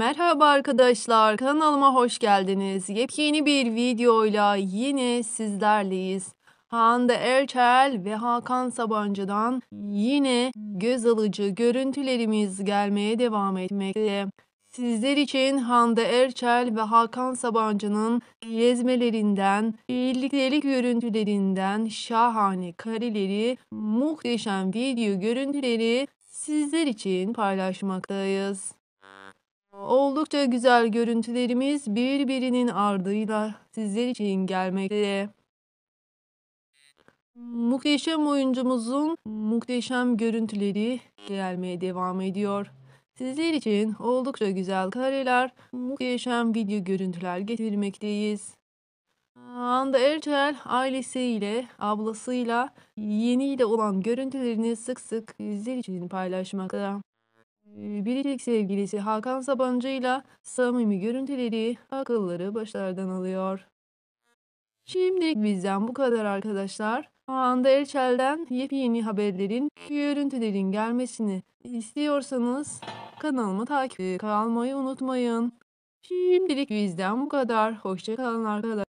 Merhaba arkadaşlar, kanalıma hoş geldiniz. Yepyeni bir videoyla yine sizlerleyiz. Hande Erçel ve Hakan Sabancı'dan yine göz alıcı görüntülerimiz gelmeye devam etmekte. Sizler için Hande Erçel ve Hakan Sabancı'nın gezmelerinden, birliktelik görüntülerinden şahane kareleri, muhteşem video görüntüleri sizler için paylaşmaktayız. Oldukça güzel görüntülerimiz birbirinin ardıyla sizler için gelmekte. Muhteşem oyuncumuzun muhteşem görüntüleri gelmeye devam ediyor. Sizler için oldukça güzel kareler, muhteşem video görüntüler getirmekteyiz. Hande Erçel ailesiyle, ablasıyla, yeğeniyle olan görüntülerini sık sık sizler için paylaşmakta. Biricik sevgilisi Hakan Sabancı'yla samimi görüntüleri akılları başlardan alıyor. Şimdilik bizden bu kadar arkadaşlar. Hande Erçel'den yepyeni haberlerin, görüntülerin gelmesini istiyorsanız kanalımı takip kalmayı unutmayın. Şimdilik bizden bu kadar. Hoşçakalın arkadaşlar.